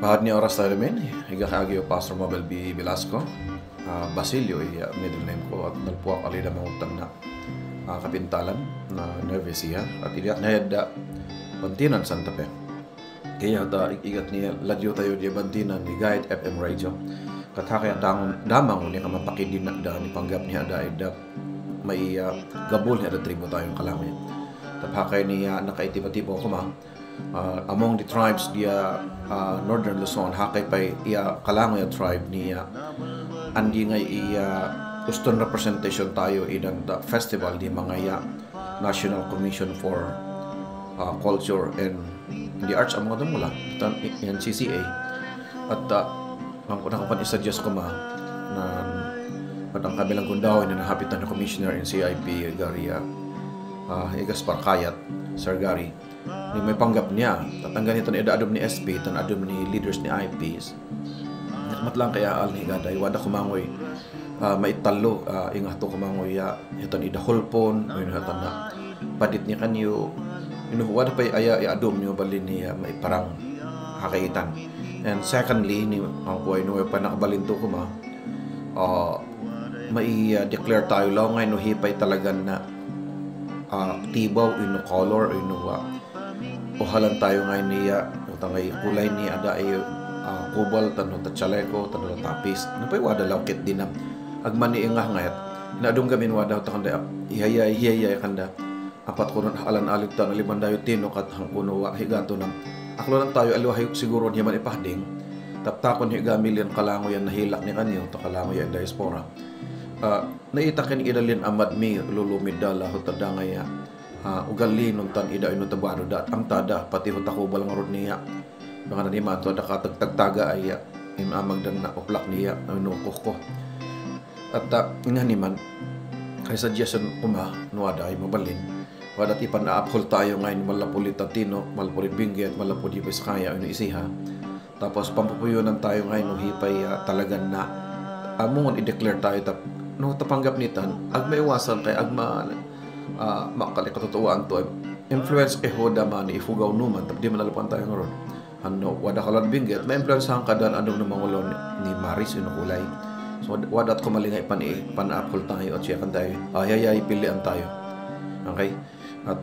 Bahad ni oras tayo namin, higa kaagyo Pastor Mabel B. Velasco, uh, Basilio, iya, middle name ko, at nalpuak alida mangutang na uh, kapintalan na Nervesia, at iyak na yada Bantinan, Santa Fe. Kaya da igat ni ladyo tayo di Bantinan ni Guide FM Radio. Katakaya damang damang ni kamapakidin na da ni panggap niya da da may uh, gabol niya da tribo tayong kalami. Tapakay niya nakaitiba-tibo ko ma uh, among the tribes dia uh, northern Luzon hakay pa iya kalangoy tribe niya andi ngay iya uston representation tayo in the festival di mga iya National Commission for uh, Culture and the Arts among mga mula yan CCA at uh, ang kuna ko suggest ko ma na at ang kabilang kundaw na nahapitan na commissioner in CIP Garia uh, Igas Parkayat Sir Gary ni may panggap niya. Tatanggan ito ni adom ni SP tan adom ni leaders ni IPs Nakmat lang kaya al ni gaday wada kumangoy uh, maitalo uh, inga to kumangoy ya ito ni dahulpon o yun hatan na. Padit ni kanyo. Ino wada pa aya ya adom niyo balin ni uh, may parang hakaitan and secondly ni ang kuhay no pa nakabalinto ko ma uh, mai uh, declare tayo lang ngay no hipay talaga na uh, tibaw ino color ino uh, uhalan tayo ngay niya. Utangay kulay ni ada ay uh, kubal tano ta chaleko tano ta tapis. Napay wada lawkit dinam agmani ingah ngayat. Inadong gamin wada ta kanda ihaya ihaya kanda. Apat kuno alan alit ta liman dayo tino kat hang kuno wa higato nam. Aklo lang tayo alo hayop siguro niya man ipahding. Taptakon ni gamilin kalango yan nahilak ni kanyo ta kalango yan diaspora. Uh, naitakin idalin amad mi lulumid dala hutada ngaya uh, ugali nung tan ida ino tabano dat ang tada pati ho tako balang rod niya. Baka na nima to nakatagtagtaga ay im amag dan na uplak niya ino ko. At uh, nga niman kay suggestion kuma nuada ay mabalin. Wala ti pan aapkol tayo ngayon malapulit tatino malapulit binggit malapulit kaya ino isiha. Tapos pampupuyonan tayo ngayon no hipay uh, talagan na among i-declare tayo tap no tapanggap nitan ag maiwasan kay ag ma uh, makali katutuan to. Influence eh hoda man ifugaw numan tapos di manalapan tayo ngayon ano wada kalad binggit may influence ang kadan anong namangulon ni Maris inukulay so wadat ko malingay pan eh pan-apple tayo at siya kan tayo. Ayayay pilian tayo. Okay? At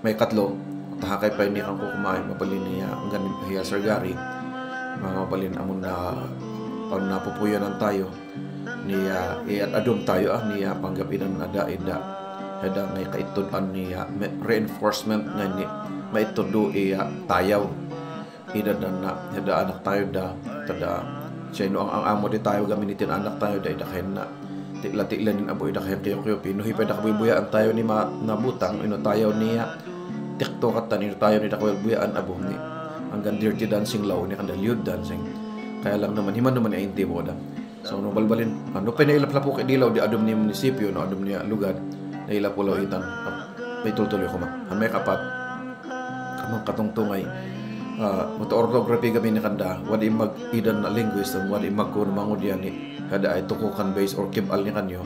may katlo tahakay pa ini kang kukumain mabalin niya ang ganin hiya Sir Gary. Mga mabalin amon na pag napupuyanan tayo niya iat adum tayo ah niya panggapinan na da ida hada ngay kaitudan niya reinforcement nga ni maitudo iya tayaw. Ida na na hada anak tayo da tada siya no ang, ang amo di tayo gaminitin anak tayo da ida kayo na. Tikla tikla nin abo ida kayo kayo kayo pinuhi pa da kabuyaan tayo ni ma, nabutang ino tayo niya. Tikto kata ni tayo ni da kabuyaan abo ni. Hanggang dirty dancing law ni kanda lewd dancing. Kaya lang naman himan naman ay hindi mo da. So no balbalin ano pa na ilaplapo kay dilaw di adom ni munisipyo no adom niya lugar na ilapulo itan may tutuloy ko ma may kapat kamang katungtungay uh, muto orthography kami ni kanda. Wadi mag idan na linguist wadi mag ko mangod yan ni kada ay tukukan base or kibal ni kanyo.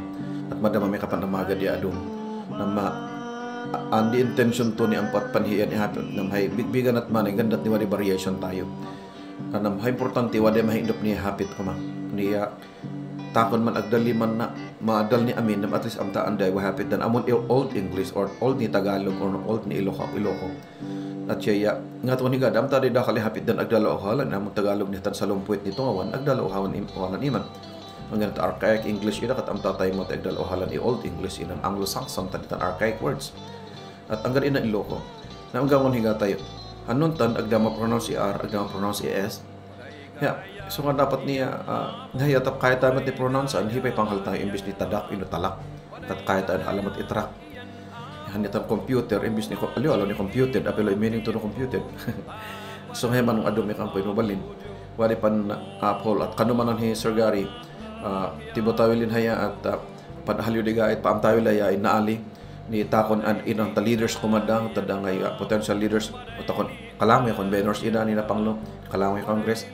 At madama may kapan na maga di adom na ma ang di intention to ni ampat panhiyan ni hatot na may bigbigan at man gandat ni wadi variation tayo. Na may importante wadi mahindop ni hapit ko ma niya takon man agdali man na maadal ni amin na at least ang taan day hapit dan amon old English or old ni Tagalog or old ni Ilocos Ilocos at siya nga to ni gadam tadi da kali hapit dan agdala ohalan amon Tagalog ni tan salumpuit nito ngawan agdala ohawan ohalan iman ang ganito archaic English ida kat amta tayo mo agdala ohalan i old English in Anglo-Saxon tadi archaic words. At ang ganina Iloco na ang gawon higa tayo anon tan agdama pronounce i R agdama pronounce i S yeah. So nga dapat niya uh, nahiyatap kahit tayo ni pronounce an hipay panghal tayo imbis ni tadak ino talak at kahit tayo alamat itrak. Hanitan computer imbis ni aliw alaw ni computer apelo meaning to no computer. So ngayon manong adumi kang pinubalin wali pan apple at kanuman ang Sir Gary uh, tibo tayo linhaya at uh, panhalyo di gait paam tayo laya inaali ni takon an inang ta leaders kumadang tadang ngay uh, potential leaders utakon kalamay conveners ina ni na panglo kalamay congress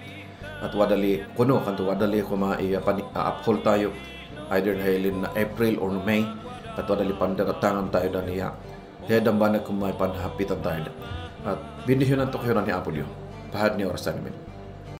at wadali kuno kanto wadali ko ma iya pan uphold tayo. Either na April or May at wadali pandagatangan tayo na niya. Hedang ba na kumay panhapitan tayo at bindisyon ang tukyo na ni Apo Diyo pahad ni oras namin